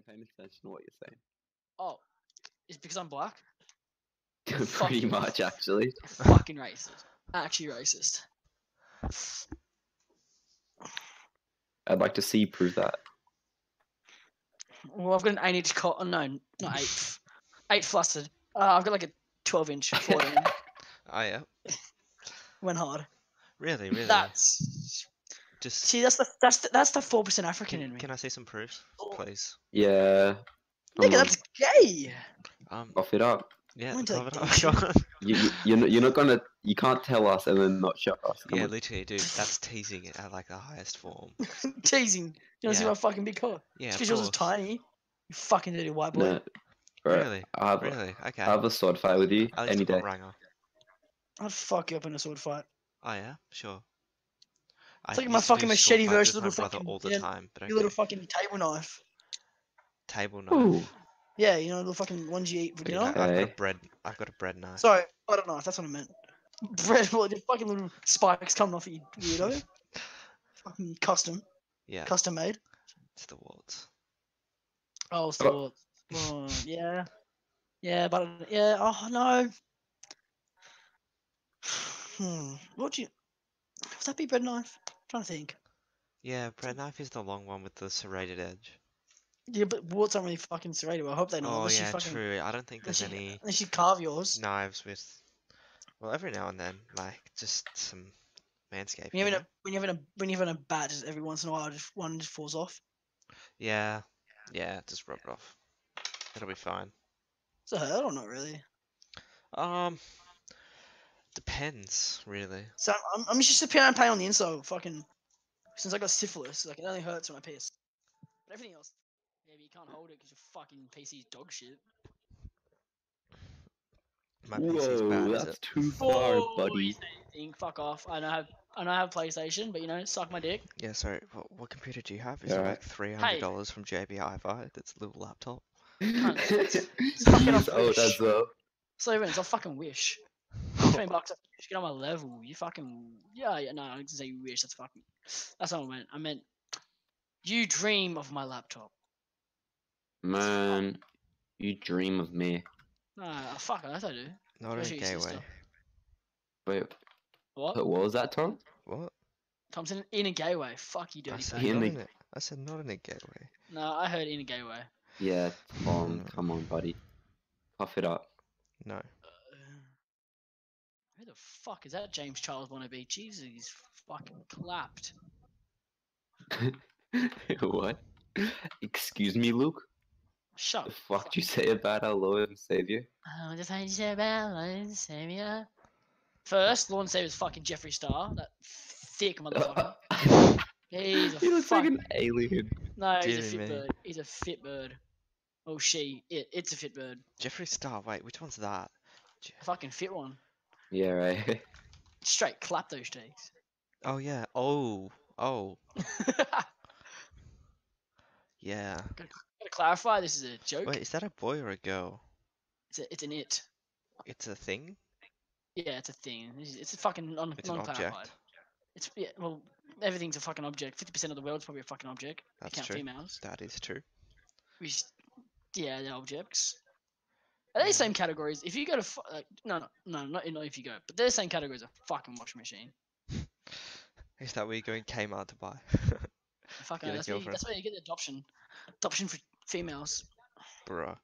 ain't paying attention to what you're saying. Oh, it's because I'm black. Pretty Fuck. much, actually. Fucking racist. Actually racist. I'd like to see you prove that. Well, I've got an eight inch cock. Oh, no, not eight. eight flustered. Uh, I've got like a 12 inch 14. Oh yeah. Went hard. Really, really. That's Just see, that's the that's the, that's the four percent African in me. can I see some proofs, Oh. please? Yeah. Nigga, come on, that's gay. Um. Cough it up. Yeah. I'm it up. You, you, you're, not, you're not gonna. You can't tell us and then not show us. Come Yeah, on. literally, dude. That's teasing at like the highest form. Teasing. You want to see Yeah. my fucking big cock? Yeah. Because yours is tiny. You fucking dirty white boy. No. Bro, Really? I have, Really? Okay. I have a sword fight with you At least any I've got day. I'd fuck you up in a sword fight. Oh yeah, sure. I It's like my used to do fucking sword machete fight version of the my brother fucking- all the yeah, time, but Your little fucking table knife. table knife. Ooh. Yeah, you know the fucking ones you eat. But You yeah, know? I've got a bread. I've got a bread knife. Sorry, butter knife. That's what I meant. Bread, well, the fucking little spikes coming off you, weirdo. fucking custom, yeah, custom made. it's the warts. Oh, so oh, yeah, yeah, but yeah. Oh no. Hmm. What do you? Would that be bread knife? Trying to think. Yeah, bread knife is the long one with the serrated edge. Yeah, but warts aren't really fucking serrated. I hope they know. Oh unless yeah, fucking, true. I don't think Unless there's you, any unless you carve yours. knives with. Well, every now and then, like just some manscaping. When you're having a when you're having a when you're having a bat, just every once in a while, just one just falls off. Yeah, yeah, just rub it off. It'll be fine. Is it hurt or not really? Um, depends really. So I'm, I'm just a pain pain on the inside. Fucking since I got syphilis, like it only hurts when I piss. But everything else, yeah, but you can't hold it because your fucking PC's dog shit. My PC's bad, Whoa, is that's it? too far, Oh, buddy. you anything, Fuck off. I know I have I know I have PlayStation, but you know, suck my dick. Yeah, sorry. What, what computer do you have? Is Yeah, it right. like three hundred dollars from JB Hi-Fi? That's a little laptop. It's fucking oh, He's a old wish. as well. So even it's a fucking wish. Twenty bucks. You get on my level. You fucking yeah yeah. No, I didn't say you wish. That's fucking. That's not what I meant. I meant you dream of my laptop. Man, you dream of me. No, fuck. I I do. Not in a Especially your gay way. sister. Wait, What? what was that, Tom? What? Thompson in a gay way. Fuck you, I dirty said, faggot. In not the- in a, I said not in a gay way. No, I heard in a gay way. Yeah, Tom, come on, buddy. Puff it up. No. Who the fuck is that James Charles wannabe? Jesus, he's fucking clapped. what? Excuse me, Luke? Shut The fuck did you say about our Lord and Savior? Oh, just how you say about Lord and Savior. First, Lord and Savior's fucking Jeffree Star, that thick motherfucker. He's a he looks like an alien. No, he's a fit me. bird. He's a fit bird. Oh, she. It. It's a fit bird. Jeffree Star. Wait, which one's that? Je- A fucking fit one. Yeah, right. Straight clap those cheeks. Oh yeah. Oh. Oh. Yeah. Gotta clarify, this is a joke. Wait, is that a boy or a girl? It's, a, it's an it. It's a thing. Yeah, it's a thing. It's, it's a fucking non It's an non-clarified. object. It's yeah. Well, everything's a fucking object. Fifty percent of the world's probably a fucking object. if you That's count true. females. That is true. Which, yeah, they're objects. Are they the same categories? If you go to fu- like, no, no, no, not, not if you go, but they're the same categories. A fucking washing machine. Is that where you go in Kmart to buy? Fucking, Get that's, where you, that's where you get the adoption. Adoption for females. Bruh.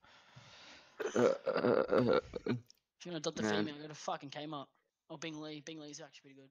Uh, uh, uh, If you want to adopt a Man. female, go to fucking Kmart. Or Bing Lee. Bing Lee's actually pretty good.